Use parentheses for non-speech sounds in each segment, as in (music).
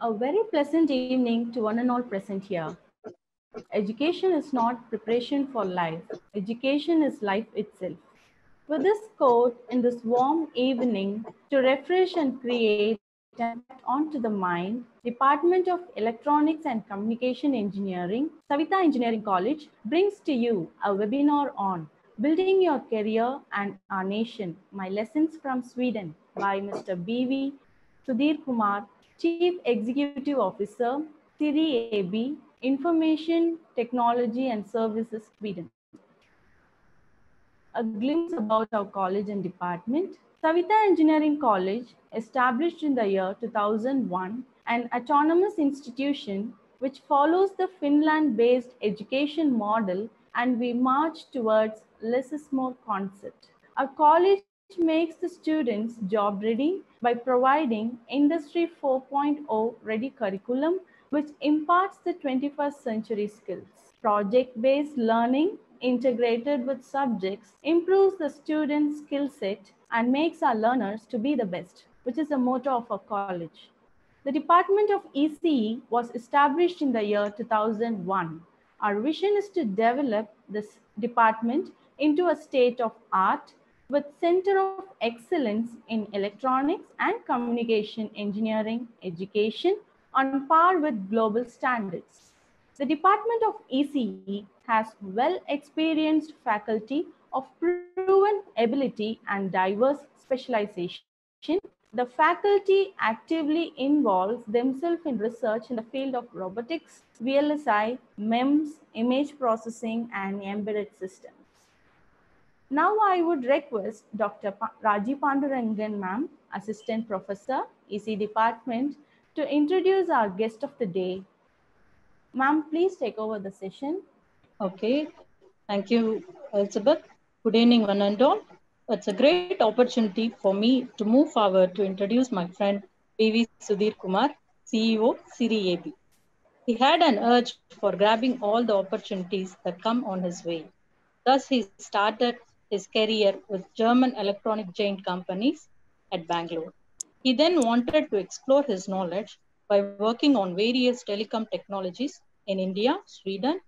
A very pleasant evening to one and all present here. Education is not preparation for life. Education is life itself. With this quote in this warm evening to refresh and create onto the mind, Department of Electronics and Communication Engineering, Saveetha Engineering College brings to you a webinar on Building Your Career and Our Nation, My Lessons from Sweden by Mr. B.V. Sudhir Kumar, Chief Executive Officer, Siri AB, Information Technology and Services, Sweden. A glimpse about our college and department. Saveetha Engineering College, established in the year 2001, an autonomous institution which follows the Finland-based education model and we march towards less is more concept. Our college makes the students job ready by providing Industry 4.0 ready curriculum which imparts the 21st century skills. Project-based learning integrated with subjects improves the student's skill set and makes our learners to be the best, which is the motto of our college. The Department of ECE was established in the year 2001. Our vision is to develop this department into a state of art with center of excellence in electronics and communication engineering education on par with global standards. The Department of ECE has well-experienced faculty of proven ability and diverse specialization. The faculty actively involves themselves in research in the field of robotics, VLSI, MEMS, image processing, and embedded systems. Now I would request Dr. Pa Raji Pandurangan ma'am, Assistant Professor, EC Department, to introduce our guest of the day. Ma'am, please take over the session. Okay, thank you, Elizabeth. Good evening, one and all. It's a great opportunity for me to move forward to introduce my friend B.V. Sudhir Kumar, CEO, Siri AB. He had an urge for grabbing all the opportunities that come on his way. Thus, he started his career with German electronic giant companies at Bangalore. He then wanted to explore his knowledge by working on various telecom technologies in India, Sweden,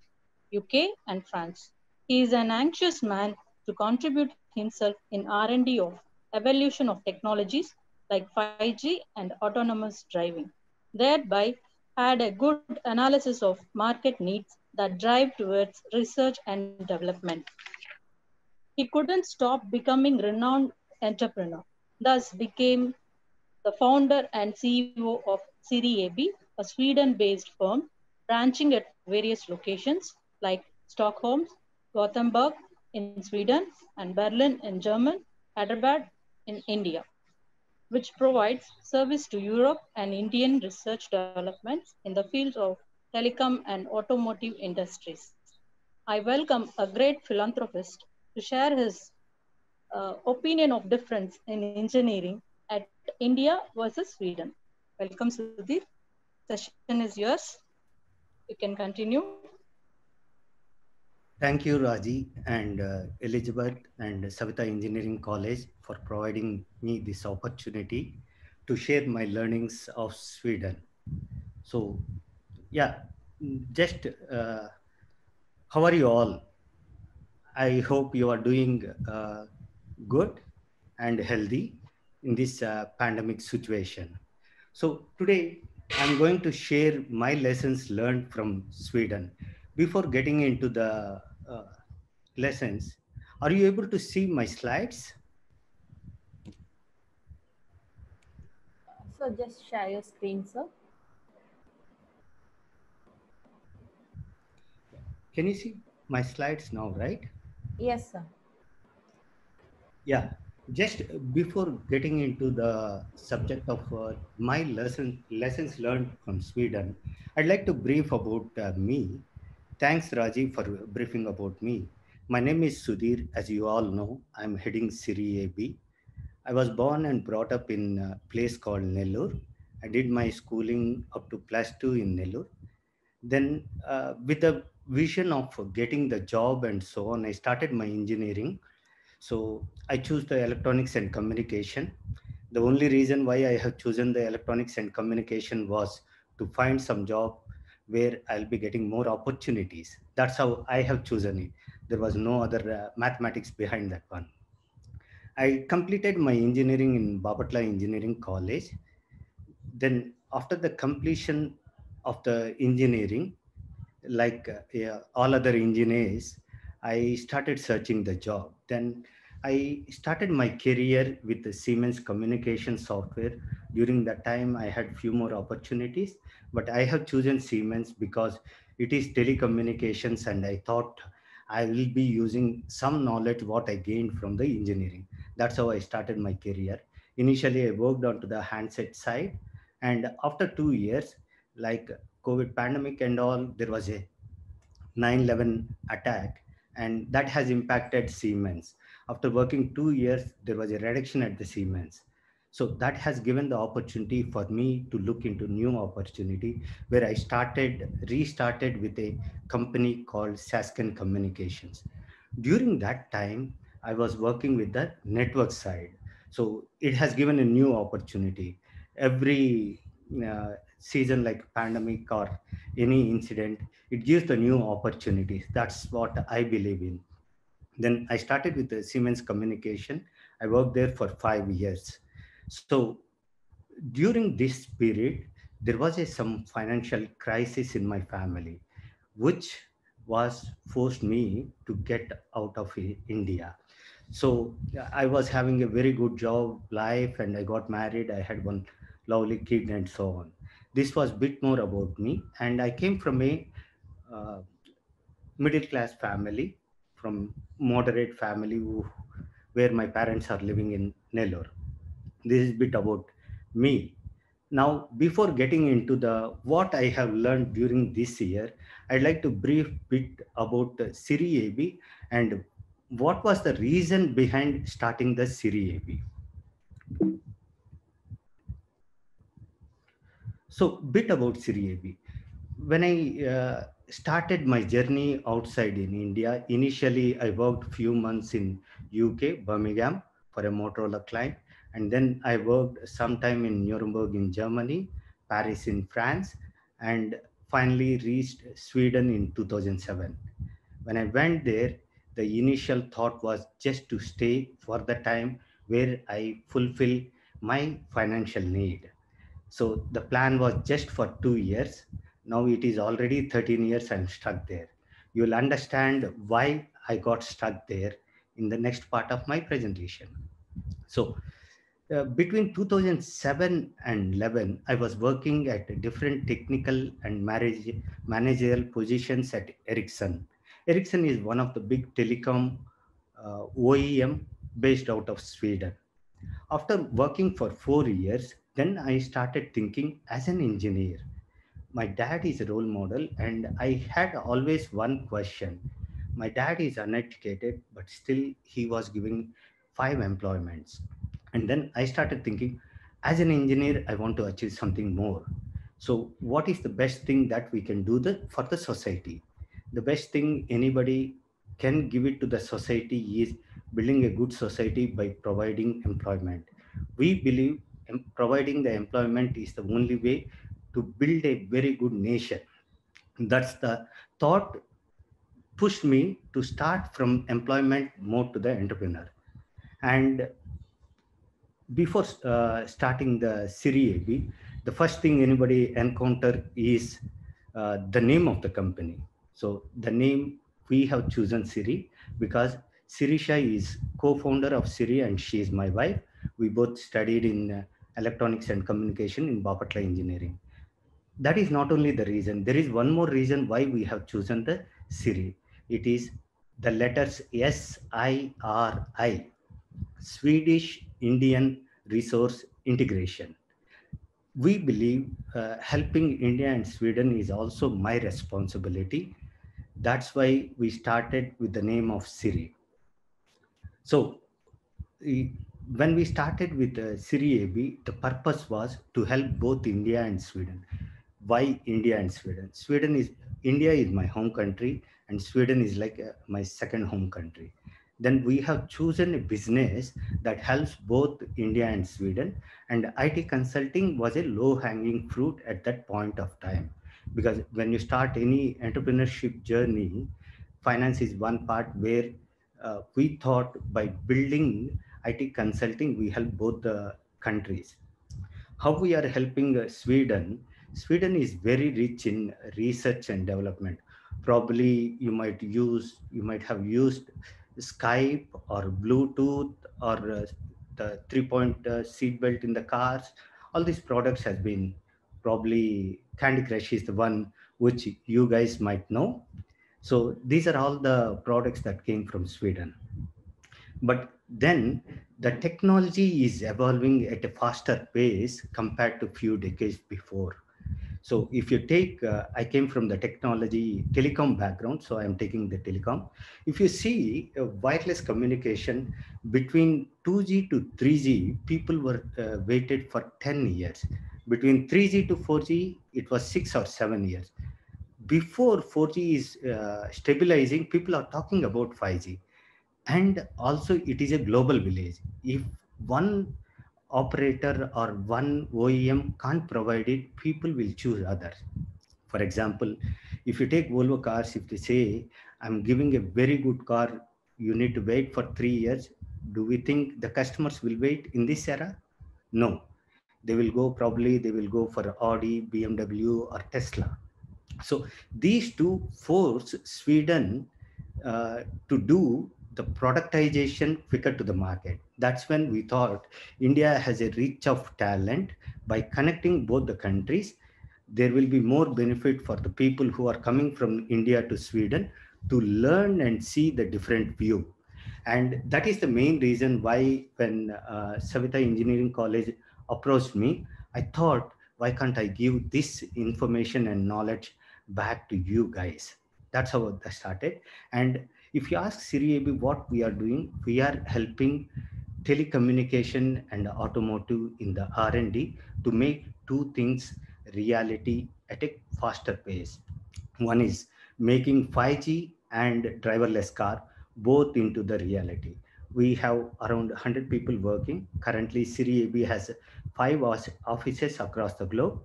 UK, and France. He is an anxious man to contribute himself in R&D of evolution of technologies like 5G and autonomous driving, thereby had a good analysis of market needs that drive towards research and development. He couldn't stop becoming renowned entrepreneur, thus became the founder and CEO of Siri AB, a Sweden-based firm branching at various locations like Stockholm, Gothenburg in Sweden, and Berlin in Germany, Hyderabad in India, which provides service to Europe and Indian research developments in the fields of telecom and automotive industries. I welcome a great philanthropist to share his uh, opinion of difference in engineering at India versus Sweden. Welcome, Sudhir. Session is yours. You can continue. Thank you, Raji and uh, Elizabeth and Saveetha Engineering College for providing me this opportunity to share my learnings of Sweden. So, yeah, just uh, how are you all? I hope you are doing uh, good and healthy in this uh, pandemic situation. So today I'm going to share my lessons learned from Sweden. Before getting into the uh, lessons, are you able to see my slides? So just share your screen, sir. Can you see my slides now, right? Yes, sir. Yeah, just before getting into the subject of uh, my lesson, lessons learned from Sweden, I'd like to brief about uh, me. Thanks, Raji, for briefing about me. My name is Sudhir. As you all know, I'm heading Siri AB. I was born and brought up in a place called Nellore. I did my schooling up to plus two in Nellore. Then, uh, with the vision of getting the job and so on, I started my engineering so I chose the electronics and communication. The only reason why I have chosen the electronics and communication was to find some job where I'll be getting more opportunities. That's how I have chosen it. There was no other uh, mathematics behind that one. I completed my engineering in Bapatla Engineering College. Then after the completion of the engineering, like uh, all other engineers, I started searching the job. Then I started my career with the Siemens communication software. During that time, I had few more opportunities, but I have chosen Siemens because it is telecommunications and I thought I will be using some knowledge what I gained from the engineering. That's how I started my career. Initially, I worked onto the handset side and after two years, like COVID pandemic and all, there was a 9-11 attack and that has impacted Siemens after working two years, there was a reduction at the Siemens. So that has given the opportunity for me to look into new opportunity where I started, restarted with a company called Sasken Communications. During that time, I was working with the network side. So it has given a new opportunity. Every uh, season like pandemic or any incident, it gives the new opportunities. That's what I believe in. Then I started with the Siemens Communication. I worked there for five years. So during this period, there was a, some financial crisis in my family, which was forced me to get out of India. So I was having a very good job, life, and I got married. I had one lovely kid and so on. This was a bit more about me. And I came from a uh, middle class family from moderate family who, where my parents are living in Nellore. This is a bit about me. Now, before getting into the what I have learned during this year, I'd like to brief bit about the Siri AB and what was the reason behind starting the Siri AB. So, bit about Siri AB. When I uh, started my journey outside in India. Initially, I worked few months in UK, Birmingham, for a Motorola client, and then I worked sometime in Nuremberg in Germany, Paris in France, and finally reached Sweden in 2007. When I went there, the initial thought was just to stay for the time where I fulfill my financial need. So the plan was just for two years now it is already 13 years I'm stuck there. You'll understand why I got stuck there in the next part of my presentation. So uh, between 2007 and 11, I was working at different technical and marriage, managerial positions at Ericsson. Ericsson is one of the big telecom uh, OEM based out of Sweden. After working for four years, then I started thinking as an engineer. My dad is a role model and i had always one question. My dad is uneducated but still he was giving five employments. And then i started thinking as an engineer i want to achieve something more. So what is the best thing that we can do the, for the society? The best thing anybody can give it to the society is building a good society by providing employment. We believe providing the employment is the only way to build a very good nation. That's the thought pushed me to start from employment more to the entrepreneur. And before uh, starting the Siri AB, the first thing anybody encounter is uh, the name of the company. So the name we have chosen Siri because Sirisha is co-founder of Siri and she is my wife. We both studied in uh, electronics and communication in Bapatla Engineering that is not only the reason. There is one more reason why we have chosen the Siri. It is the letters S-I-R-I, Swedish Indian Resource Integration. We believe uh, helping India and Sweden is also my responsibility. That's why we started with the name of Siri. So when we started with uh, Siri AB, the purpose was to help both India and Sweden why India and Sweden? Sweden is India is my home country, and Sweden is like uh, my second home country. then we have chosen a business that helps both India and Sweden. And IT consulting was a low hanging fruit at that point of time. Because when you start any entrepreneurship journey, finance is one part where uh, we thought by building IT consulting, we help both the countries. How we are helping uh, Sweden? Sweden is very rich in research and development. Probably you might use, you might have used Skype or Bluetooth or uh, the three-point uh, seat belt in the cars. All these products has been probably Candy Crush is the one which you guys might know. So these are all the products that came from Sweden. But then the technology is evolving at a faster pace compared to few decades before. So if you take, uh, I came from the technology telecom background, so I'm taking the telecom. If you see uh, wireless communication between 2G to 3G, people were uh, waited for 10 years. Between 3G to 4G, it was six or seven years. Before 4G is uh, stabilizing, people are talking about 5G. And also it is a global village. If one operator or one OEM can't provide it, people will choose others. For example, if you take Volvo cars, if they say, I'm giving a very good car, you need to wait for three years. Do we think the customers will wait in this era? No. They will go probably, they will go for Audi, BMW, or Tesla. So these two force Sweden uh, to do the productization quicker to the market. That's when we thought India has a reach of talent by connecting both the countries. There will be more benefit for the people who are coming from India to Sweden to learn and see the different view. And that is the main reason why when uh, Saveetha Engineering College approached me, I thought, why can't I give this information and knowledge back to you guys? That's how I started. And if you ask SiriAB what we are doing, we are helping telecommunication and automotive in the R&D to make two things reality at a faster pace. One is making 5G and driverless car both into the reality. We have around 100 people working. Currently, SiriAB has five offices across the globe,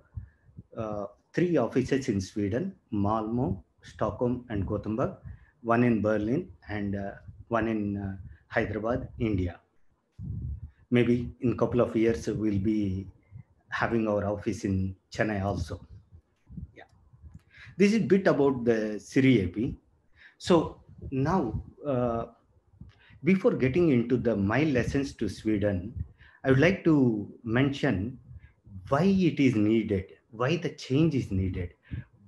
uh, three offices in Sweden, Malmo, Stockholm, and Gothenburg, one in Berlin and uh, one in uh, Hyderabad, India. Maybe in a couple of years, we'll be having our office in Chennai also. Yeah. This is a bit about the SiriAB. So now, uh, before getting into the my lessons to Sweden, I would like to mention why it is needed, why the change is needed.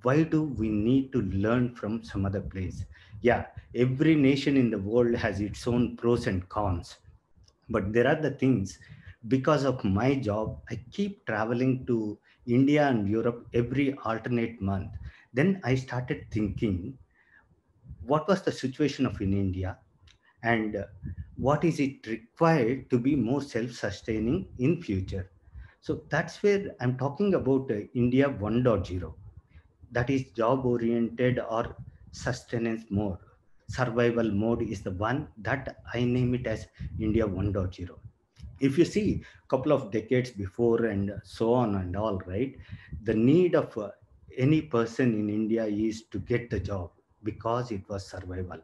Why do we need to learn from some other place? Yeah, every nation in the world has its own pros and cons. But there are the things because of my job, I keep traveling to India and Europe every alternate month. Then I started thinking, what was the situation of in India and what is it required to be more self-sustaining in future? So that's where I'm talking about uh, India 1.0. That is job-oriented or sustenance mode. Survival mode is the one that I name it as India 1.0. If you see a couple of decades before and so on and all, right, the need of uh, any person in India is to get the job because it was survival.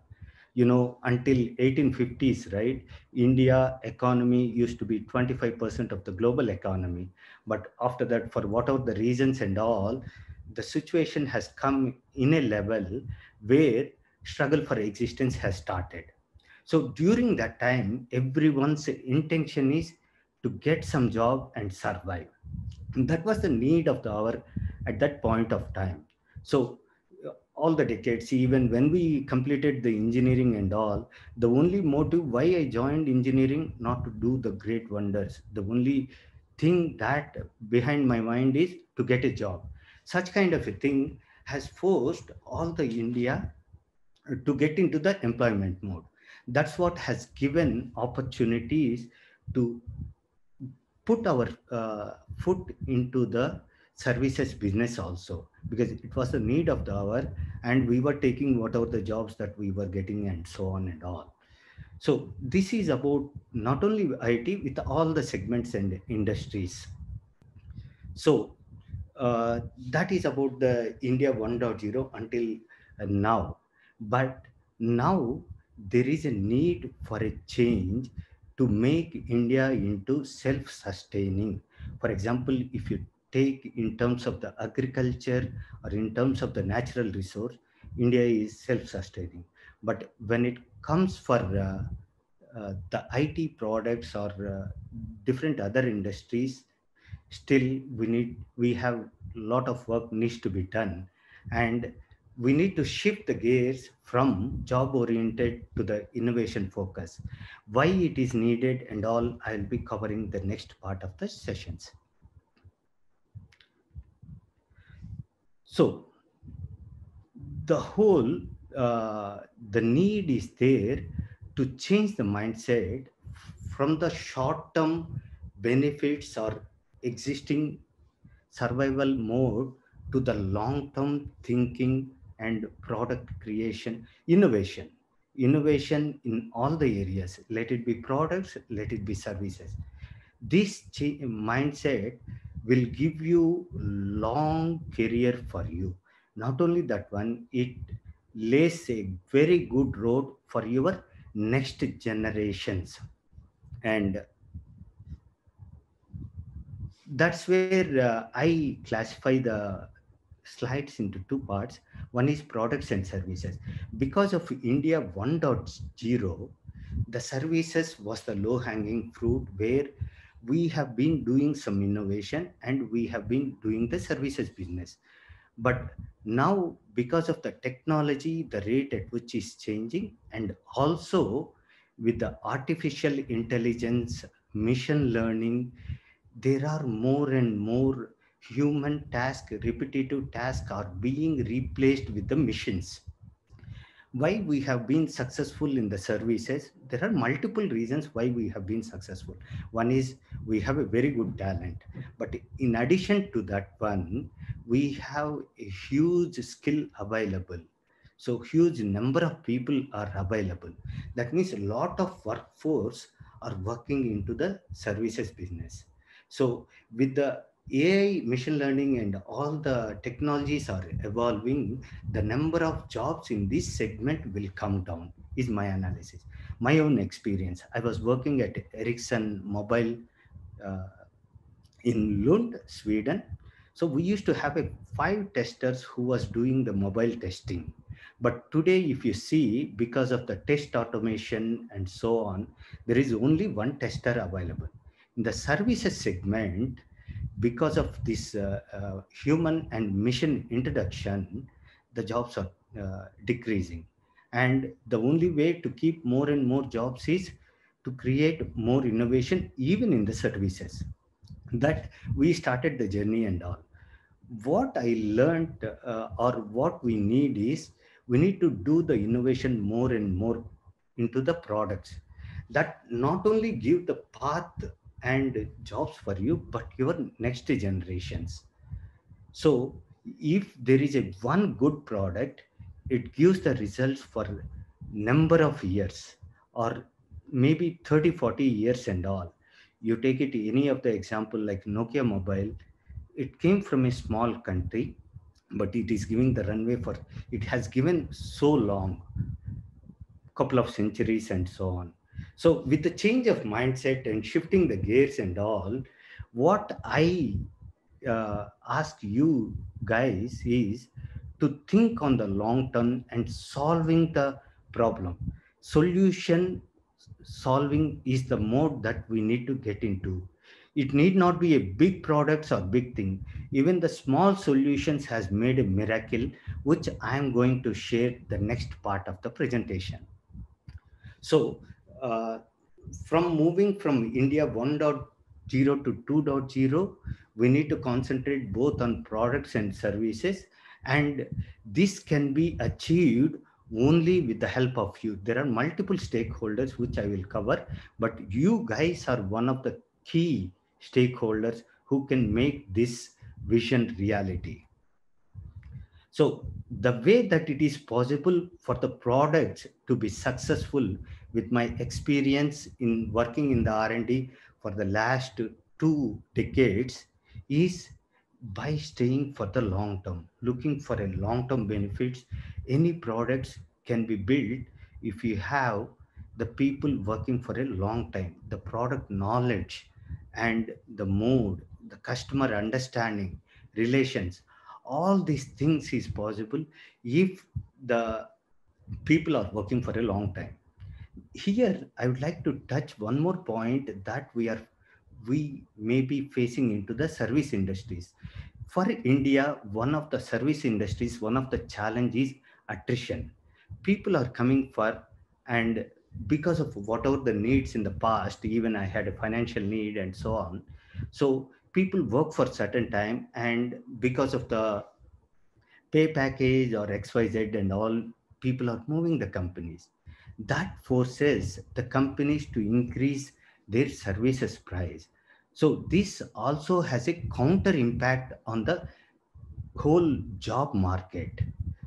You know, until 1850s, right, India economy used to be 25% of the global economy. But after that, for whatever the reasons and all, the situation has come in a level where struggle for existence has started. So during that time, everyone's intention is to get some job and survive. And that was the need of the hour at that point of time. So uh, all the decades, even when we completed the engineering and all, the only motive why I joined engineering, not to do the great wonders. The only thing that behind my mind is to get a job. Such kind of a thing has forced all the India to get into the employment mode. That's what has given opportunities to put our uh, foot into the services business also because it was the need of the hour and we were taking whatever the jobs that we were getting and so on and all So this is about not only IT with all the segments and industries. So that is about the India 1.0 until now. But now there is a need for a change to make India into self-sustaining. For example, if you take in terms of the agriculture or in terms of the natural resource, India is self-sustaining. But when it comes for uh, uh, the IT products or uh, different other industries, still we need we have a lot of work needs to be done, and we need to shift the gears from job oriented to the innovation focus. Why it is needed and all I'll be covering the next part of the sessions. So the whole uh, the need is there to change the mindset from the short term benefits or existing survival mode to the long term thinking and product creation. Innovation. Innovation in all the areas. Let it be products let it be services. This mindset will give you long career for you. Not only that one it lays a very good road for your next generations. And that's where uh, i classify the slides into two parts. One is products and services. Because of india 1.0 the services was the low hanging fruit where we have been doing some innovation and we have been doing the services business. But now because of the technology the rate at which is changing and also with the artificial intelligence machine learning there are more and more human task repetitive tasks are being replaced with the machines. Why we have been successful in the services? There are multiple reasons why we have been successful. One is we have a very good talent. But in addition to that one we have a huge skill available. So huge number of people are available. That means a lot of workforce are working into the services business so with the AI, machine learning, and all the technologies are evolving, the number of jobs in this segment will come down, is my analysis. My own experience. I was working at Ericsson Mobile uh, in Lund, Sweden. So we used to have a five testers who was doing the mobile testing. But today, if you see, because of the test automation and so on, there is only one tester available. In the services segment, because of this uh, uh, human and mission introduction, the jobs are uh, decreasing. And the only way to keep more and more jobs is to create more innovation, even in the services. That we started the journey and all. What I learned uh, or what we need is we need to do the innovation more and more into the products that not only give the path and jobs for you but your next generations. So if there is a one good product it gives the results for number of years or maybe 30 40 years and all. You take it any of the example like nokia mobile it came from a small country but it is giving the runway for it has given so long a couple of centuries and so on so with the change of mindset and shifting the gears and all, what I uh, ask you guys is to think on the long term and solving the problem. Solution solving is the mode that we need to get into. It need not be a big products or big thing. Even the small solutions has made a miracle, which I am going to share the next part of the presentation. So uh, from moving from India 1.0 to 2.0, we need to concentrate both on products and services. And this can be achieved only with the help of you. There are multiple stakeholders, which I will cover, but you guys are one of the key stakeholders who can make this vision reality. So the way that it is possible for the product to be successful with my experience in working in the R&D for the last two decades is by staying for the long term, looking for a long-term benefits. Any products can be built if you have the people working for a long time, the product knowledge and the mood, the customer understanding, relations, all these things is possible if the people are working for a long time. Here i would like to touch one more point that we are we may be facing into the service industries. For india one of the service industries one of the challenges attrition. People are coming for and because of whatever the needs in the past even i had a financial need and so on. So people work for certain time and because of the pay package or xyz and all people are moving the companies. That forces the companies to increase their services price. So this also has a counter impact on the whole job market.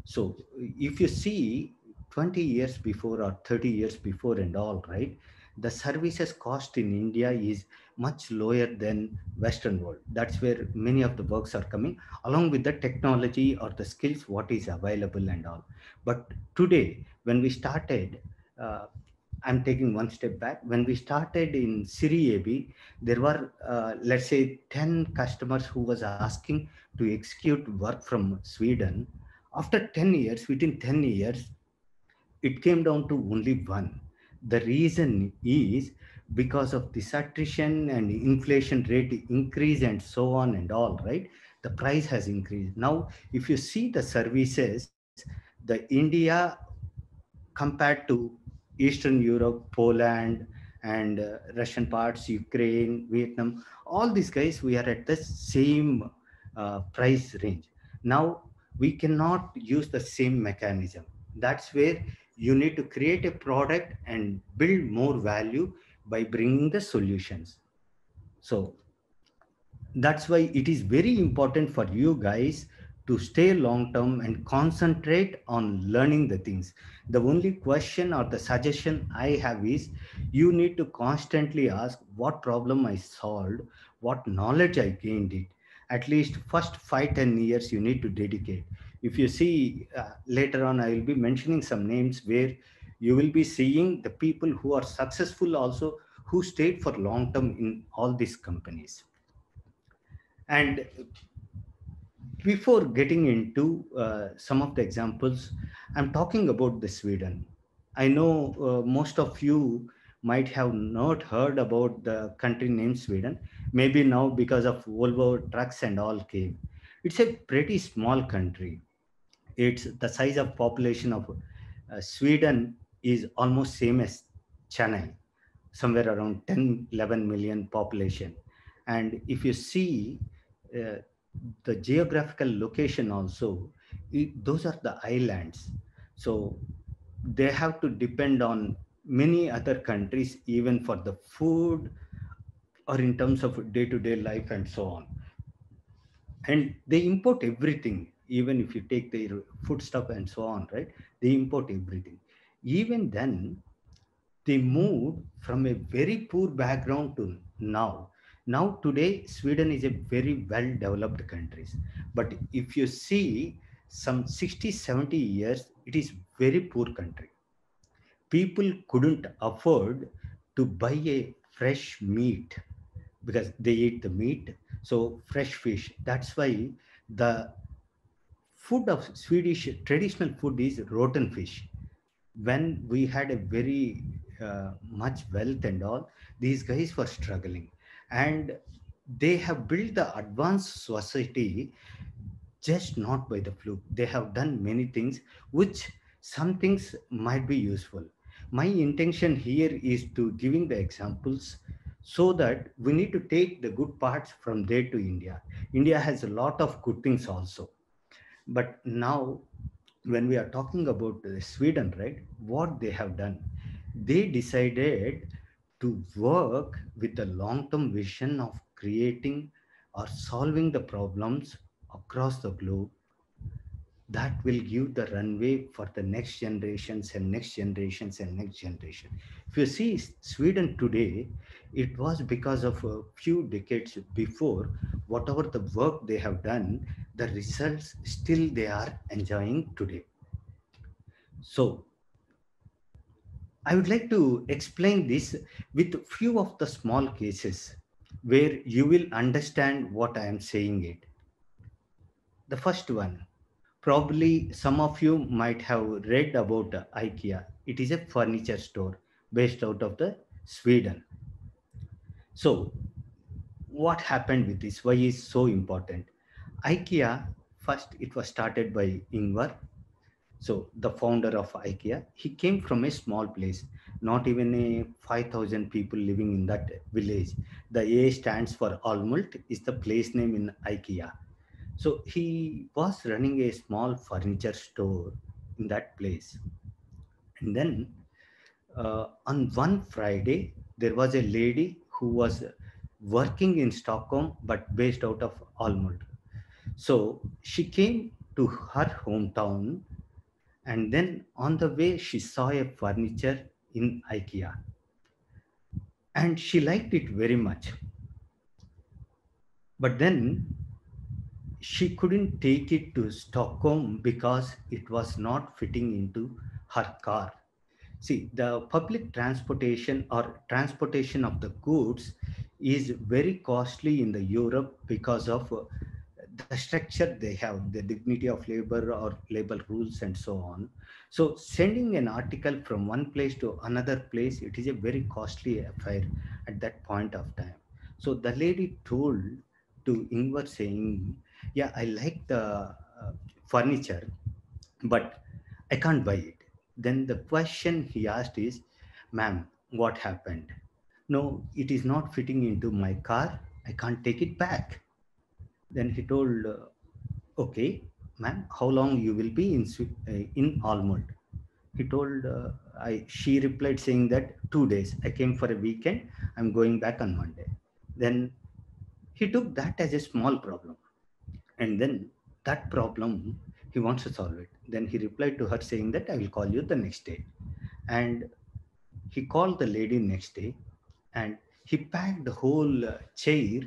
So if you see 20 years before or 30 years before and all right the services cost in india is much lower than western world. That's where many of the works are coming along with the technology or the skills what is available and all. But today when we started uh, i'm taking one step back. When we started in siri ab there were uh, let's say 10 customers who was asking to execute work from sweden. After 10 years within 10 years it came down to only one. The reason is because of this attrition and inflation rate increase and so on and all right? The price has increased. Now if you see the services the india compared to eastern europe poland and uh, russian parts ukraine vietnam all these guys we are at the same uh, price range. Now we cannot use the same mechanism. That's where you need to create a product and build more value by bringing the solutions. So that's why it is very important for you guys to stay long term and concentrate on learning the things. The only question or the suggestion I have is you need to constantly ask what problem I solved, what knowledge I gained it. At least first five ten years you need to dedicate. If you see uh, later on, I will be mentioning some names where you will be seeing the people who are successful also who stayed for long term in all these companies. And before getting into uh, some of the examples i'm talking about the sweden. I know uh, most of you might have not heard about the country named sweden. Maybe now because of volvo trucks and all came. It's a pretty small country. It's the size of population of uh, sweden is almost same as Chennai, somewhere around 10, 11 million population. And if you see uh, the geographical location also, it, those are the islands. So they have to depend on many other countries, even for the food or in terms of day-to-day -day life and so on. And they import everything, even if you take their food stuff and so on, right? They import everything even then they moved from a very poor background to now. Now today sweden is a very well developed country but if you see some 60 70 years it is very poor country. People couldn't afford to buy a fresh meat because they eat the meat. So fresh fish. That's why the food of swedish traditional food is rotten fish when we had a very uh, much wealth and all, these guys were struggling. And they have built the advanced society just not by the fluke. They have done many things, which some things might be useful. My intention here is to giving the examples so that we need to take the good parts from there to India. India has a lot of good things also. But now when we are talking about uh, Sweden, right, what they have done, they decided to work with the long-term vision of creating or solving the problems across the globe that will give the runway for the next generations and next generations and next generation. If you see Sweden today, it was because of a few decades before, whatever the work they have done, the results still they are enjoying today. So I would like to explain this with a few of the small cases where you will understand what I am saying it. The first one, probably some of you might have read about IKEA. It is a furniture store based out of the Sweden. So what happened with this? Why is so important? IKEA, first it was started by Ingvar. So the founder of IKEA, he came from a small place, not even a 5,000 people living in that village. The A stands for Älmhult is the place name in IKEA so he was running a small furniture store in that place. And then uh, on one Friday, there was a lady who was working in Stockholm but based out of Älmhult. So she came to her hometown and then on the way she saw a furniture in IKEA and she liked it very much. But then she couldn't take it to Stockholm because it was not fitting into her car. See, the public transportation or transportation of the goods is very costly in the Europe because of uh, the structure they have, the dignity of labor or labor rules and so on. So sending an article from one place to another place, it is a very costly affair at that point of time. So the lady told to Ingvar saying, yeah, I like the uh, furniture, but I can't buy it. Then the question he asked is, ma'am, what happened? No, it is not fitting into my car. I can't take it back. Then he told, uh, okay, ma'am, how long you will be in, uh, in Älmhult? He told, uh, I, she replied saying that two days. I came for a weekend. I'm going back on Monday. Then he took that as a small problem and then that problem, he wants to solve it. Then he replied to her saying that I will call you the next day. And he called the lady next day and he packed the whole uh, chair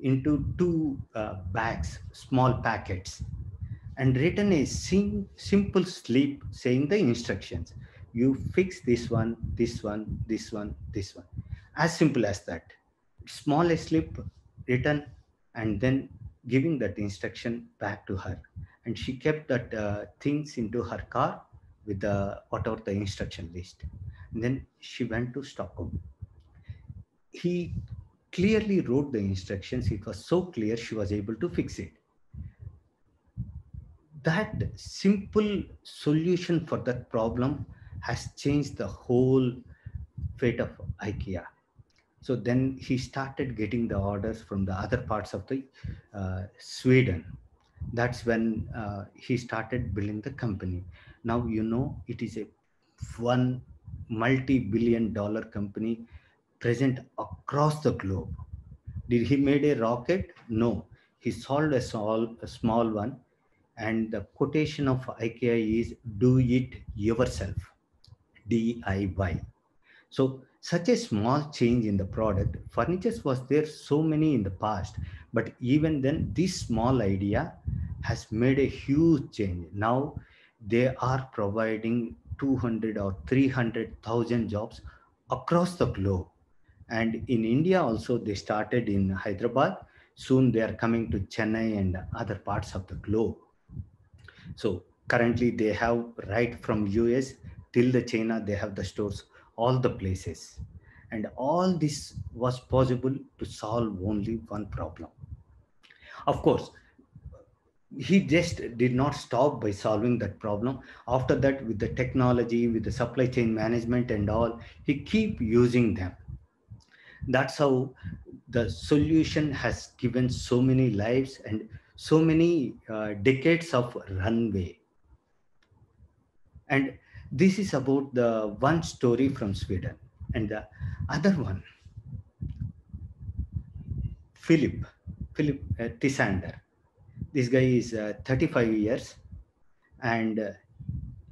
into two uh, bags, small packets, and written a sim- simple slip saying the instructions. You fix this one, this one, this one, this one. As simple as that. Small slip written and then giving that instruction back to her. And she kept that uh, things into her car with the whatever the instruction list. And then she went to stockholm. He clearly wrote the instructions. It was so clear she was able to fix it. That simple solution for that problem has changed the whole fate of ikea so then he started getting the orders from the other parts of the uh, Sweden. That's when uh, he started building the company. Now you know it is a one multi-billion dollar company present across the globe. Did he made a rocket? No. He solved a small, a small one. And the quotation of IKEA is do it yourself. DIY. So such a small change in the product furnitures was there so many in the past but even then this small idea has made a huge change. Now they are providing 200 or 300000 jobs across the globe. And in india also they started in hyderabad. Soon they are coming to chennai and other parts of the globe. So currently they have right from us till the china they have the stores all the places. And all this was possible to solve only one problem. Of course, he just did not stop by solving that problem. After that, with the technology, with the supply chain management and all, he keep using them. That's how the solution has given so many lives and so many uh, decades of runway. And this is about the one story from Sweden. And the other one, Philip, Philip uh, Tysander. This guy is uh, 35 years. and uh,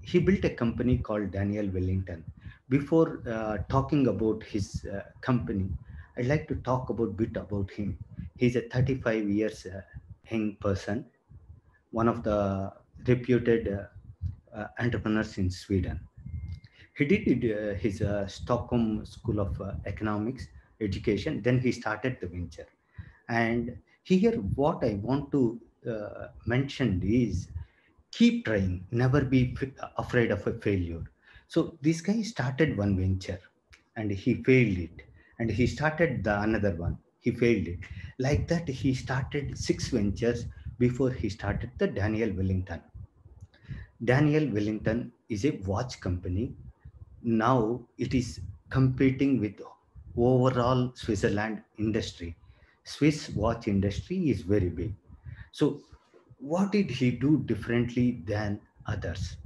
he built a company called Daniel Wellington. Before uh, talking about his uh, company, I'd like to talk about bit about him. He's a 35 years uh, young person, one of the reputed Uh, entrepreneurs in Sweden. He did uh, his uh, Stockholm School of uh, Economics education. Then he started the venture. And here, what I want to mention is keep trying, never be afraid of a failure. So this guy started one venture and he failed it. And he started the another one. He failed it. Like that, he started six ventures before he started the Daniel Wellington. Daniel Wellington is a watch company. Now it is competing with overall Switzerland industry. Swiss watch industry is very big. So what did he do differently than others?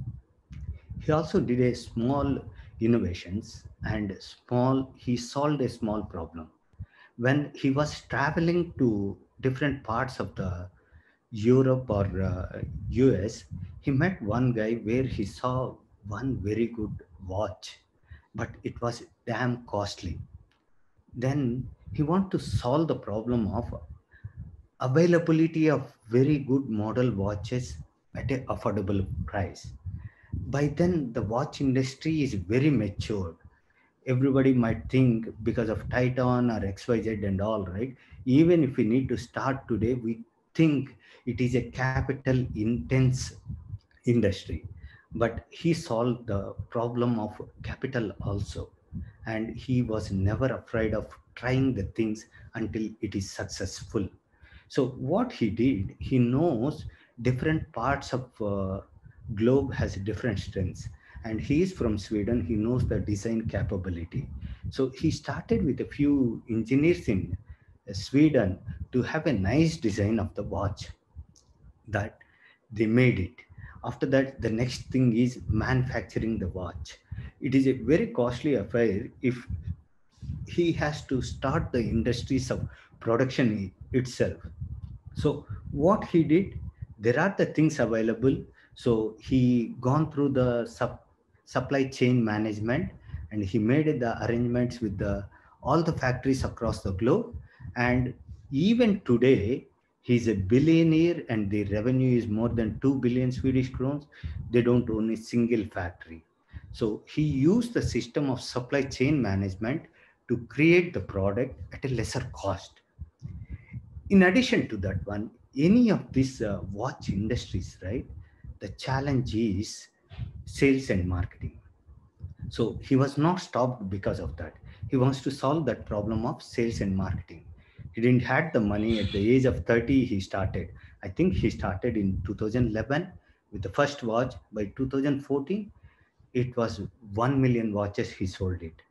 He also did a small innovations and small, he solved a small problem. When he was traveling to different parts of the Europe or uh, US, he met one guy where he saw one very good watch, but it was damn costly. Then he wanted to solve the problem of availability of very good model watches at an affordable price. By then, the watch industry is very matured. Everybody might think because of Titan or XYZ and all, right? Even if we need to start today, we think it is a capital intense industry. But he solved the problem of capital also. And he was never afraid of trying the things until it is successful so what he did, he knows different parts of uh, globe has different strengths. And he is from Sweden. He knows the design capability. So he started with a few engineers in Sweden to have a nice design of the watch that they made it. After that, the next thing is manufacturing the watch. It is a very costly affair if he has to start the industries of production itself so what he did, there are the things available. So he gone through the sub, supply chain management and he made the arrangements with the all the factories across the globe. And even today, he's a billionaire and the revenue is more than 2 billion Swedish crowns. They don't own a single factory. So he used the system of supply chain management to create the product at a lesser cost in addition to that one, any of these uh, watch industries, right? The challenge is sales and marketing. So he was not stopped because of that. He wants to solve that problem of sales and marketing. He didn't had the money at the age of 30. He started. I think he started in 2011 with the first watch. By 2014, it was 1 million watches he sold it.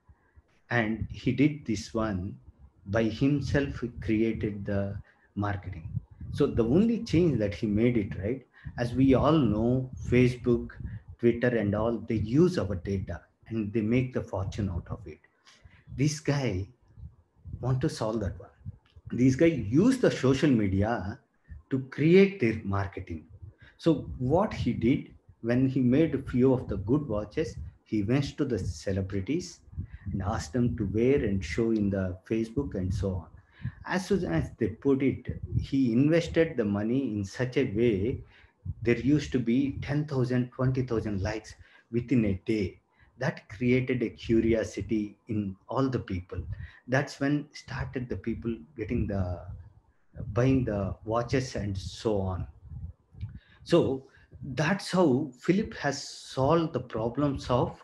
And he did this one by himself he created the marketing. So the only change that he made it right, as we all know, Facebook, Twitter, and all they use our data and they make the fortune out of it. This guy want to solve that one. These guys use the social media to create their marketing. So what he did when he made a few of the good watches, he went to the celebrities and asked them to wear and show in the Facebook and so on as soon as they put it, he invested the money in such a way there used to be 10,000, 20,000 likes within a day. That created a curiosity in all the people. That's when started the people getting the buying the watches and so on. So that's how Filip has solved the problems of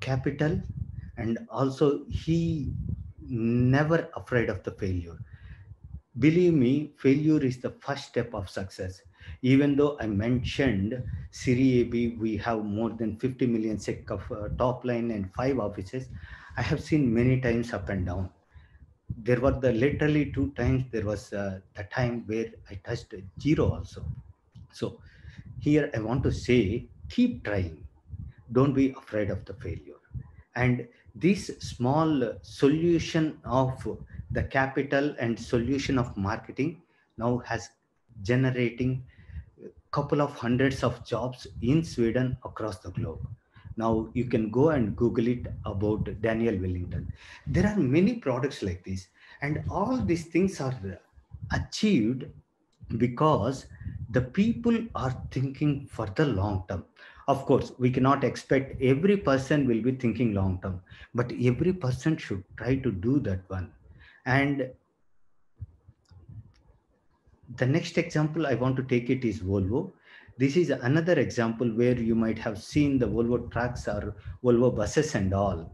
capital and also he never afraid of the failure. Believe me, failure is the first step of success. Even though I mentioned Siri AB, we have more than 50 million SEK of uh, top line and five offices. I have seen many times up and down. There were the literally two times there was uh, the time where I touched zero also. So here I want to say, keep trying. Don't be afraid of the failure. And this small solution of the capital and solution of marketing now has generating couple of hundreds of jobs in Sweden across the globe. Now you can go and Google it about Daniel Wellington. There are many products like this, and all these things are achieved because the people are thinking for the long term. Of course, we cannot expect every person will be thinking long term, but every person should try to do that one. And the next example I want to take it is Volvo. This is another example where you might have seen the Volvo trucks or Volvo buses and all,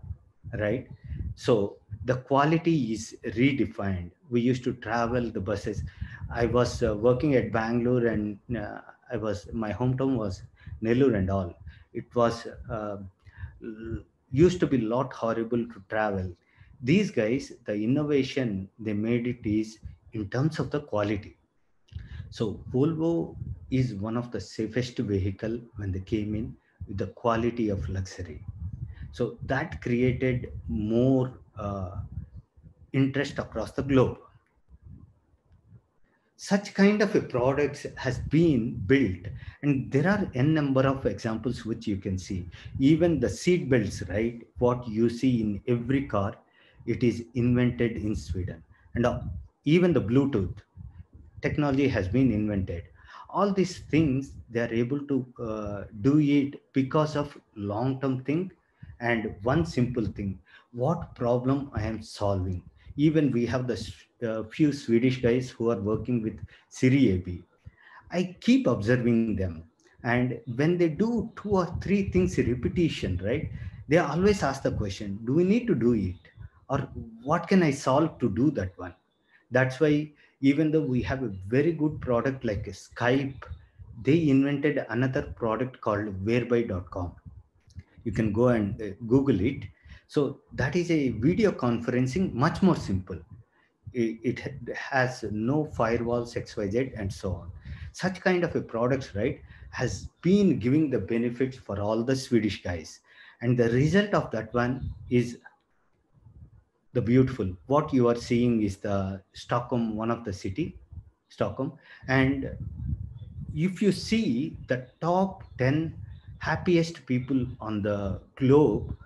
right? So the quality is redefined. We used to travel the buses. I was uh, working at Bangalore and uh, I was, my hometown was Nellore and all. It was, uh, used to be a lot horrible to travel. These guys, the innovation they made it is in terms of the quality so Volvo is one of the safest vehicle when they came in with the quality of luxury. So that created more uh, interest across the globe. Such kind of a product has been built and there are n number of examples which you can see. Even the seat belts, right? What you see in every car, it is invented in Sweden. And uh, even the Bluetooth, technology has been invented. All these things they are able to uh, do it because of long term thing and one simple thing. What problem i am solving? Even we have the uh, few swedish guys who are working with siri ab i keep observing them and when they do two or three things repetition right they always ask the question do we need to do it? Or what can i solve to do that one? That's why even though we have a very good product like Skype, they invented another product called whereby.com. You can go and uh, Google it. So that is a video conferencing, much more simple. It, it has no firewalls, XYZ, and so on. Such kind of a product, right, has been giving the benefits for all the Swedish guys. And the result of that one is the beautiful. What you are seeing is the stockholm one of the city stockholm. And if you see the top 10 happiest people on the globe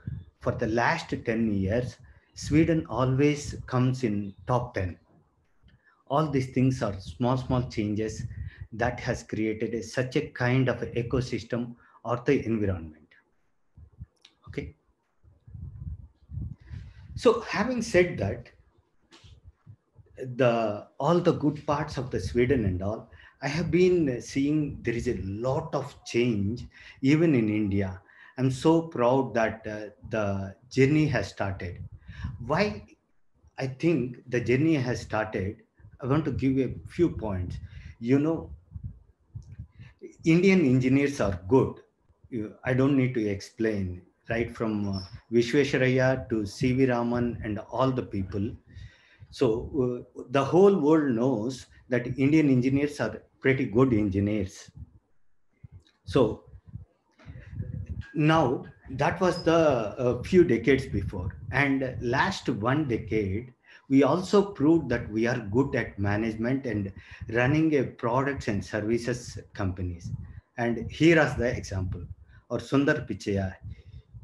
for the last 10 years sweden always comes in top 10 all these things are small small changes that has created a, such a kind of ecosystem or the environment okay so having said that, the all the good parts of the Sweden and all, I have been seeing there is a lot of change even in India. I'm so proud that uh, the journey has started. Why I think the journey has started, I want to give a few points. You know, Indian engineers are good. I don't need to explain right from uh, to C.V. Raman and all the people. So uh, the whole world knows that Indian engineers are pretty good engineers. So now that was the uh, few decades before. And last one decade, we also proved that we are good at management and running a products and services companies. And here is the example. Or Sundar Pichai,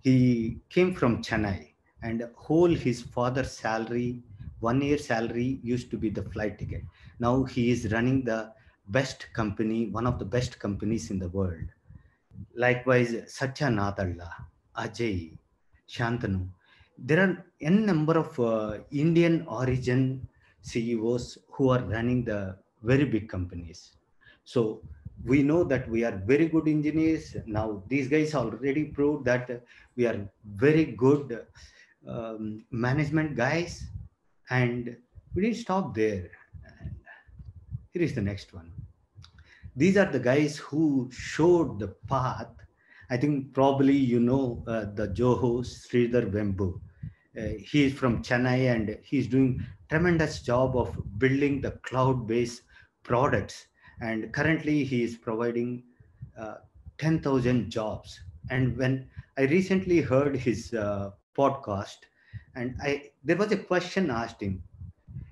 he came from Chennai and whole his father's salary, one year salary used to be the flight ticket. Now he is running the best company, one of the best companies in the world. Likewise, Satya Nadella, Ajay, Shantanu. There are n number of uh, Indian origin CEOs who are running the very big companies. So we know that we are very good engineers. Now these guys already proved that we are very good um, management guys and we didn't stop there. And here is the next one. These are the guys who showed the path. I think probably you know uh, the Zoho Sridhar Vembu. Uh, he is from Chennai and he's doing tremendous job of building the cloud-based products and currently he is providing uh, 10,000 jobs. And when I recently heard his uh, podcast, and I there was a question asked him,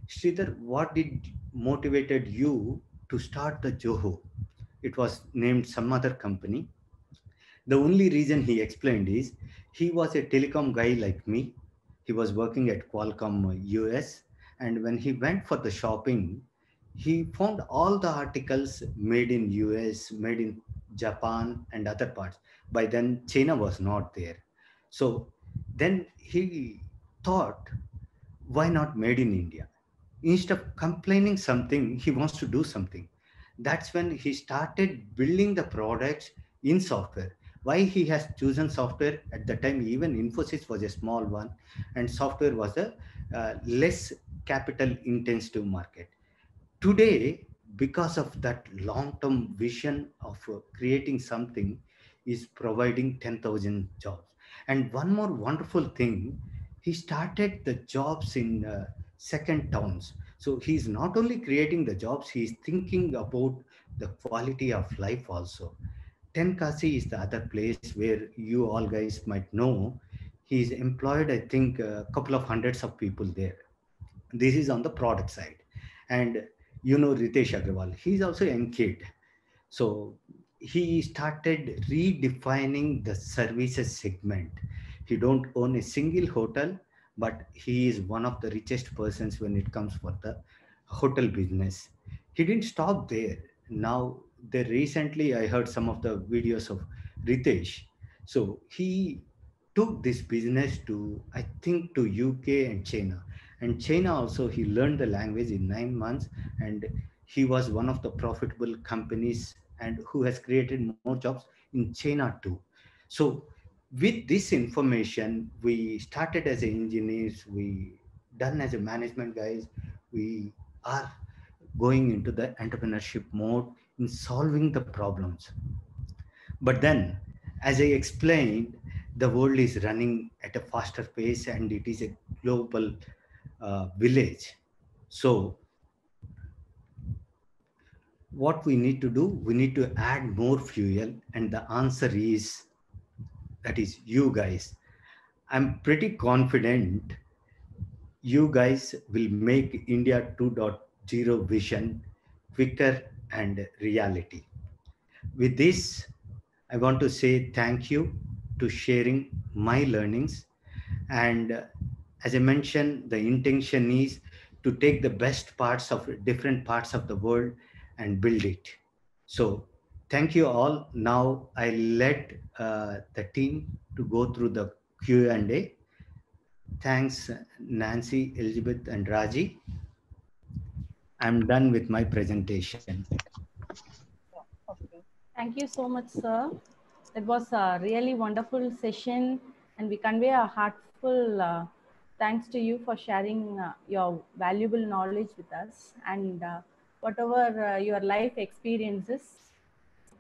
Sridhar, what did motivated you to start the Zoho? it was named some other company. The only reason he explained is he was a telecom guy like me. He was working at Qualcomm US. And when he went for the shopping, he found all the articles made in US, made in Japan and other parts. By then, China was not there. So then he thought, why not made in India? Instead of complaining something, he wants to do something. That's when he started building the products in software. Why he has chosen software at the time, even Infosys was a small one, and software was a uh, less capital intensive market. Today, because of that long-term vision of uh, creating something, is providing 10,000 jobs. And one more wonderful thing, he started the jobs in uh, second towns. So he's not only creating the jobs, he's thinking about the quality of life also. Tenkasi is the other place where you all guys might know. He's employed, I think, a couple of hundreds of people there. This is on the product side. And you know Ritesh Agarwal, he's also a young kid. So he started redefining the services segment. He don't own a single hotel, but he is one of the richest persons when it comes for the hotel business. He didn't stop there. Now, there recently I heard some of the videos of Ritesh. So he took this business to, I think, to UK and China. And China also, he learned the language in nine months and he was one of the profitable companies and who has created more jobs in China too. So with this information, we started as engineers, we done as a management guys, we are going into the entrepreneurship mode in solving the problems. But then, as I explained, the world is running at a faster pace and it is a global uh, village. So what we need to do, we need to add more fuel. And the answer is, that is you guys. I'm pretty confident you guys will make India 2.0 vision quicker and reality. With this, I want to say thank you to sharing my learnings. And as I mentioned, the intention is to take the best parts of different parts of the world and build it. So thank you all. Now I let uh, the team to go through the Q&A. Thanks, Nancy, Elizabeth, and Raji. I'm done with my presentation. Thank you so much, sir. It was a really wonderful session, and we convey a heartful uh, thanks to you for sharing uh, your valuable knowledge with us and uh, whatever uh, your life experiences.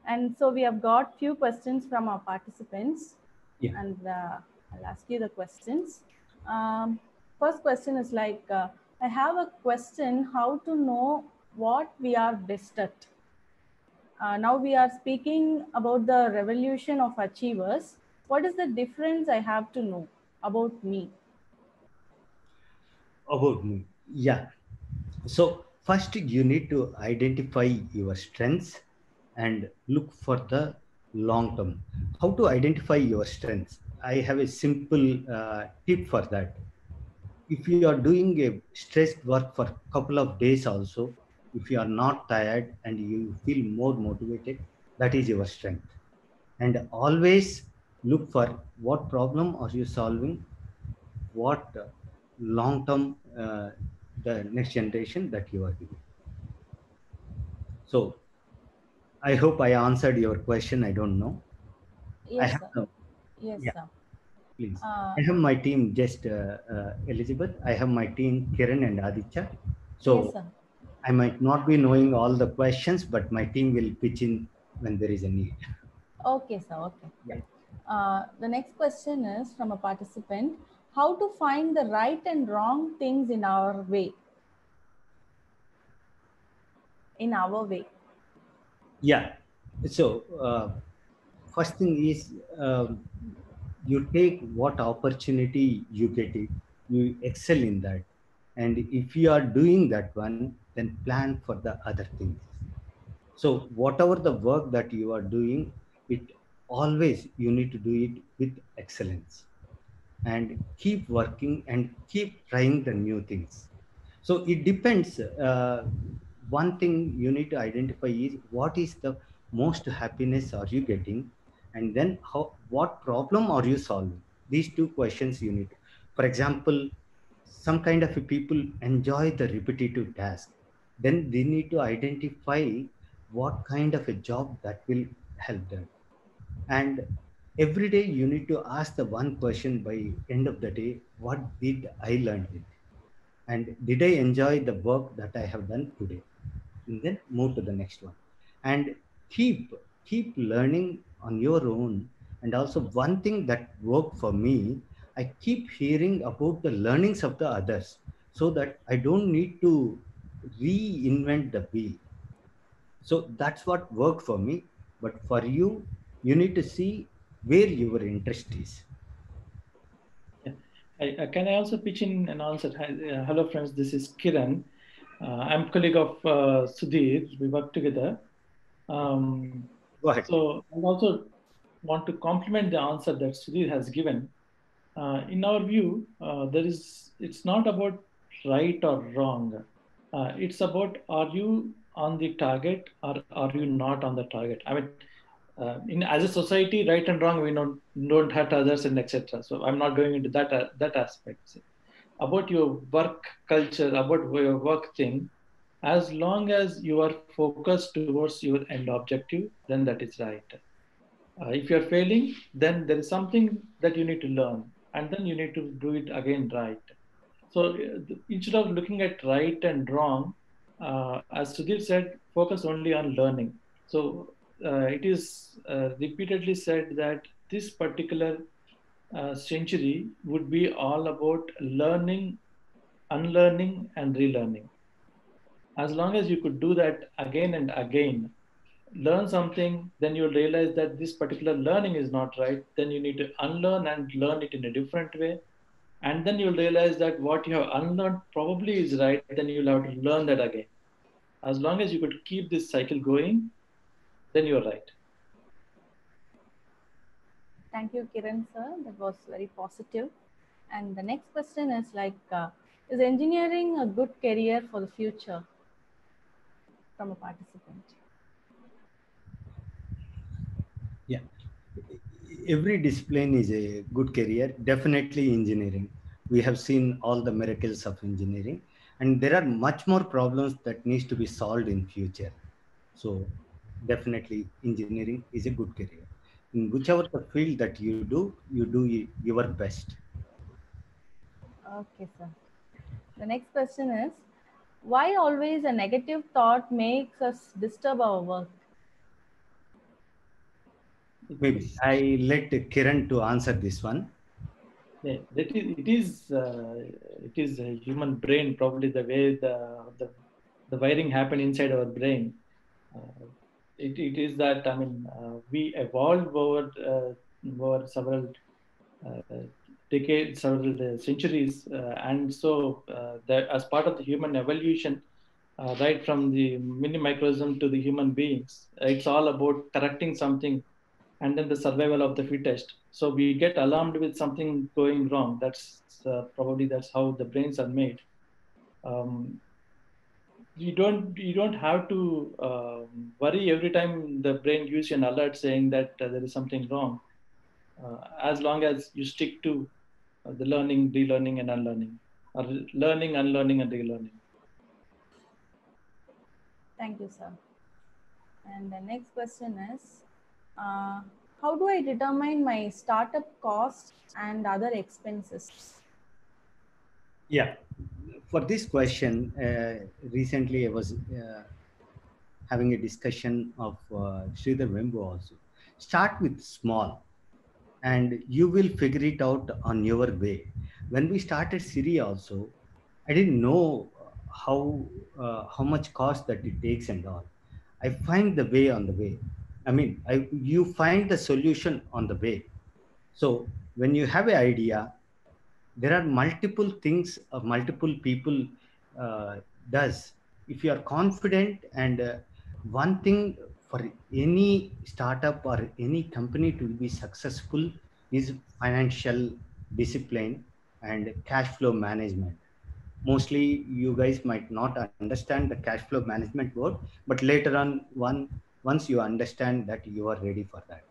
And so we have got few questions from our participants, Yeah. and uh, I'll ask you the questions. Um, first question is like, uh, I have a question: How to know what we are best at? Uh, now we are speaking about the revolution of achievers. What is the difference I have to know about me? About me. Yeah. So first you need to identify your strengths and look for the long term. How to identify your strengths? I have a simple uh, tip for that. If you are doing a stressed work for a couple of days also, if you are not tired and you feel more motivated, that is your strength. And always look for what problem are you solving, what long term uh, the next generation that you are giving. So I hope I answered your question. I don't know. I Yes, have sir. no, Yes, yeah. sir. please. Uh, I have my team just uh, uh, Elizabeth. I have my team Kiran and Aditya. So yes, sir. I might not be knowing all the questions, but my team will pitch in when there is a need. Okay, sir. Okay. Yeah. Uh, the next question is from a participant How to find the right and wrong things in our way? In our way. Yeah. So uh, first thing is um, you take what opportunity you get it, you excel in that, and if you are doing that one, then plan for the other things. So whatever the work that you are doing, it always you need to do it with excellence and keep working and keep trying the new things. So it depends. Uh, one thing you need to identify is what is the most happiness are you getting and then how what problem are you solving these two questions you need for example some kind of people enjoy the repetitive task then they need to identify what kind of a job that will help them and every day you need to ask the one question by end of the day what did i learn and did i enjoy the work that i have done today? And then move to the next one. And keep keep learning on your own. And also one thing that worked for me i keep hearing about the learnings of the others so that i don't need to reinvent the wheel. So that's what worked for me. But for you you need to see where your interest is I, uh, can I also pitch in an answer? Hi, uh, hello, friends. This is Kiran. Uh, I'm colleague of uh, Sudhir. We work together. Um, Go ahead. So I also want to complement the answer that Sudhir has given. Uh, in our view, uh, there is it's not about right or wrong. Uh, it's about are you on the target or are you not on the target? I mean, uh, in as a society, right and wrong, we don't don't hurt others and etc. So I'm not going into that uh, that aspect. About your work culture, about your work thing, as long as you are focused towards your end objective, then that is right. Uh, if you're failing, then there is something that you need to learn, and then you need to do it again right. So uh, instead of looking at right and wrong, uh, as Sudhir said, focus only on learning. So it is uh, repeatedly said that this particular uh, century would be all about learning, unlearning, and relearning. As long as you could do that again and again learn something then you'll realize that this particular learning is not right. Then you need to unlearn and learn it in a different way. And then you'll realize that what you have unlearned probably is right. Then you'll have to learn that again. As long as you could keep this cycle going then you're right Thank you, Kiran sir. That was very positive. And the next question is like, uh, is engineering a good career for the future? From a participant. Yeah. Every discipline is a good career. Definitely engineering. We have seen all the miracles of engineering, and there are much more problems that needs to be solved in future. So, definitely engineering is a good career in whichever the field that you do, you do your best. Okay, sir. The next question is why always a negative thought makes us disturb our work? Maybe I let Kiran to answer this one. Yeah, that is, it is uh, it is a human brain probably the way the the, the wiring happen inside our brain. Uh, it, it is that I mean uh, we evolved over uh, over several uh, decades, several centuries, and so that as part of the human evolution, right from the mini microism to the human beings, it's all about correcting something, and then the survival of the fittest. So we get alarmed with something going wrong. That's probably that's how the brains are made. Um, you don't you don't have to um, worry every time the brain gives you an alert saying that uh, there is something wrong. Uh, as long as you stick to uh, the learning relearning and unlearning. Or learning unlearning and relearning. Thank you sir. And the next question is uh, how do i determine my startup cost and other expenses yeah for this question, uh, recently I was uh, having a discussion of uh, Sridhar Vembu also. Start with small and you will figure it out on your way. When we started Siri also, I didn't know how uh, how much cost that it takes and all. I find the way on the way. I mean, I, you find the solution on the way. So when you have an idea, there are multiple things uh, multiple people uh, does. If you are confident and uh, one thing for any startup or any company to be successful is financial discipline and cash flow management. Mostly you guys might not understand the cash flow management word but later on one once you understand that you are ready for that.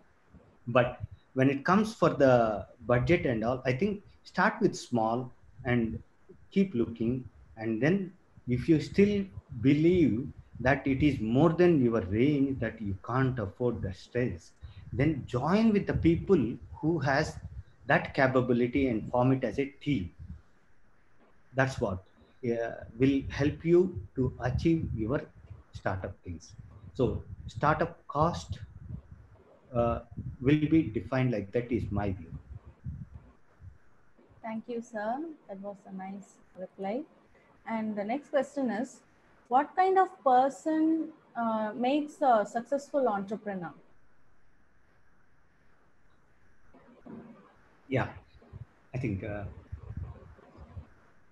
But when it comes for the budget and all i think start with small and keep looking. And then if you still believe that it is more than your range that you can't afford the stress then join with the people who has that capability and form it as a team. That's what uh, will help you to achieve your startup things. So startup cost uh, will be defined like that is my view Thank you, sir. That was a nice reply. And the next question is, what kind of person uh, makes a successful entrepreneur? yeah i think uh,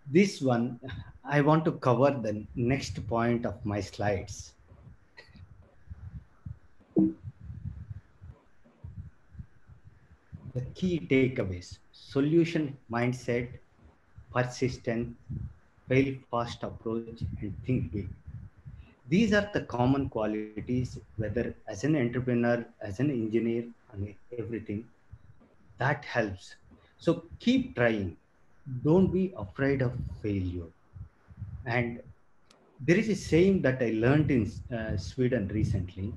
this one i want to cover the next point of my slides the key takeaways solution mindset persistent fail fast approach and think big. These are the common qualities whether as an entrepreneur as an engineer and everything that helps. So keep trying. Don't be afraid of failure. And there is a saying that i learned in uh, sweden recently.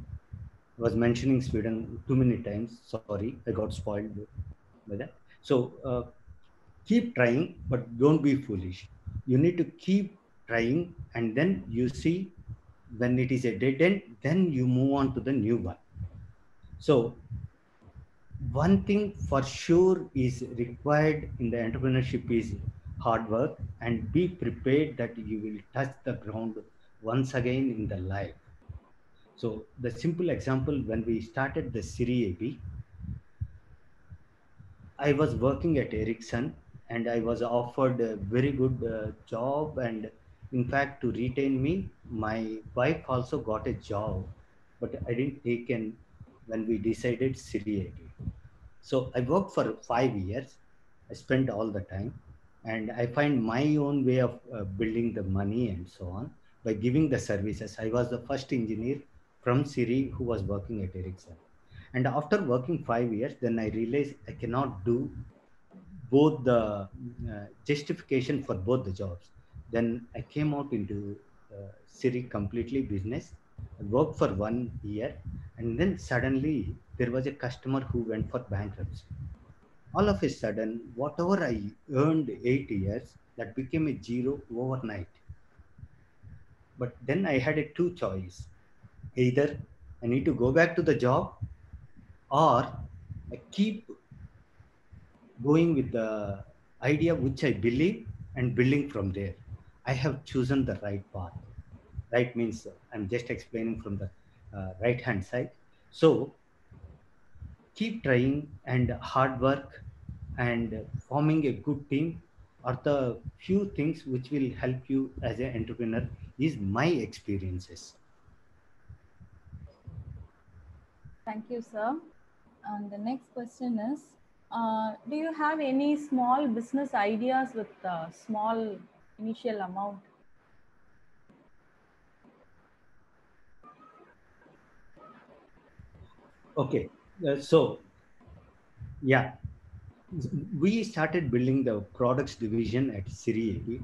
I was mentioning sweden too many times. Sorry i got spoiled by that so uh, keep trying but don't be foolish. You need to keep trying and then you see when it is a dead end then you move on to the new one. So one thing for sure is required in the entrepreneurship is hard work and be prepared that you will touch the ground once again in the life. So the simple example when we started the siri ab i was working at ericsson and i was offered a very good uh, job and in fact to retain me my wife also got a job but i didn't take in when we decided siri so I worked for five years. I spent all the time, and I find my own way of uh, building the money and so on by giving the services. I was the first engineer from Siri who was working at Ericsson. And after working five years, then I realized I cannot do both the uh, justification for both the jobs. Then I came out into uh, Siri completely business. I worked for one year, and then suddenly there was a customer who went for bankruptcy. All of a sudden, whatever I earned eight years, that became a zero overnight. But then I had a two choice. Either I need to go back to the job or I keep going with the idea which I believe and building from there. I have chosen the right path. Right means I'm just explaining from the uh, right hand side. So keep trying and hard work and forming a good team are the few things which will help you as an entrepreneur is my experiences Thank you, sir. And the next question is, uh, do you have any small business ideas with uh, small initial amount? okay. Uh, so yeah. We started building the products division at siri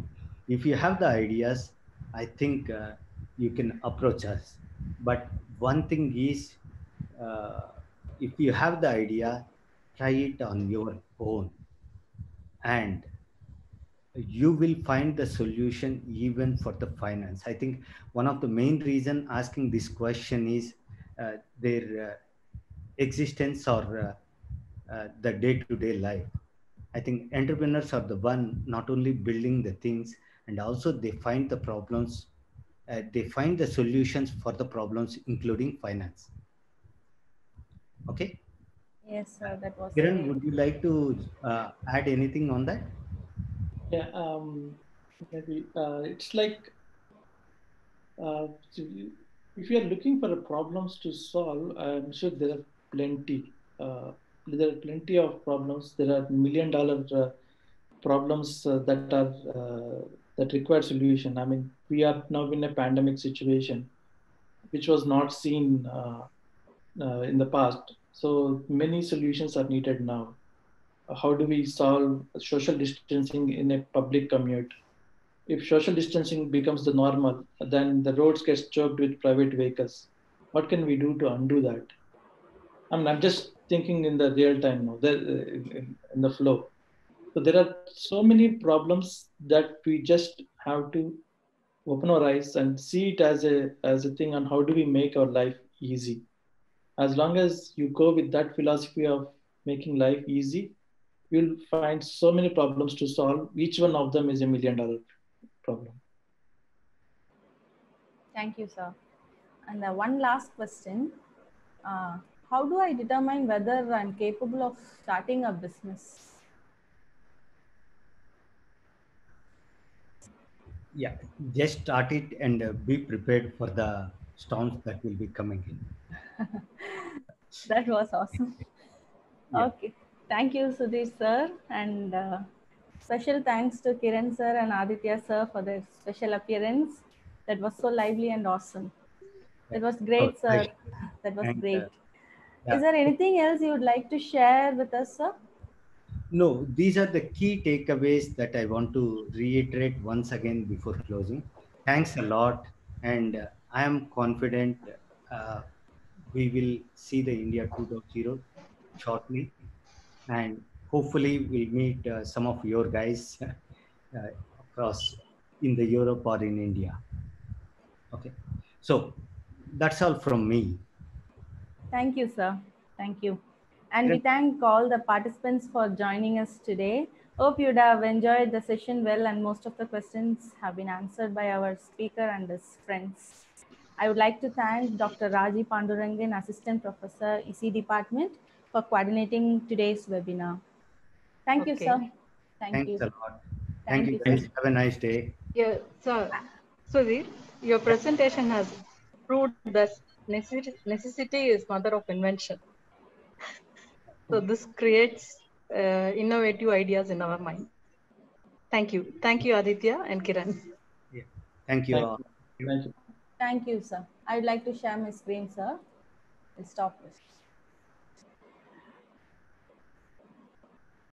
if you have the ideas i think uh, you can approach us. But one thing is uh, if you have the idea try it on your own. And you will find the solution even for the finance. I think one of the main reason asking this question is uh, their uh, existence or uh, uh, the day-to-day life. I think entrepreneurs are the one not only building the things and also they find the problems uh, they find the solutions for the problems including finance okay Yes, sir, that was kiran would you like to uh, add anything on that Yeah, um, maybe uh, it's like uh, if you are looking for problems to solve, I'm sure there are plenty. Uh, there are plenty of problems. There are million dollar uh, problems uh, that are uh, that require solution. I mean, we are now in a pandemic situation, which was not seen uh, in the past. So many solutions are needed now. How do we solve social distancing in a public commute? If social distancing becomes the normal, then the roads get choked with private vehicles. What can we do to undo that? I mean, I'm just thinking in the real time now, in, in the flow. So there are so many problems that we just have to open our eyes and see it as a as a thing on how do we make our life easy. As long as you go with that philosophy of making life easy, you'll find so many problems to solve. Each one of them is a million dollar problem. Thank you, sir. And uh, one last question. Uh, how do I determine whether I'm capable of starting a business? Yeah, just start it and uh, be prepared for the storms that will be coming in. (laughs) that was awesome. Yeah. Okay. Thank you, Sudhir sir. And uh, special thanks to Kiran sir and Aditya sir for their special appearance. That was so lively and awesome. That was great, Oh, sir. thank That was uh, great. yeah. Is there anything else you would like to share with us, sir? No, these are the key takeaways that I want to reiterate once again before closing. Thanks a lot, and uh, I am confident uh, we will see the India 2.0 shortly, and hopefully we'll meet uh, some of your guys (laughs) uh, across in the Europe or in India. Okay, so that's all from me. Thank you, sir. Thank you. And we thank all the participants for joining us today. Hope you'd have enjoyed the session well, and most of the questions have been answered by our speaker and his friends. I would like to thank Dr. Raji Pandurangan, Assistant Professor, EC Department, for coordinating today's webinar. Thank you, sir. Thank Thanks you. a lot. Thank Thank, you, you, Have a nice day. Yeah, so Sudhir, your presentation has proved that necessity, necessity is mother of invention. So this creates uh, innovative ideas in our mind. Thank you. Thank you, Aditya and Kiran. Yeah. Thank you Thank all. Thank you. Thank you, sir. I'd like to share my screen, sir. I'll stop this.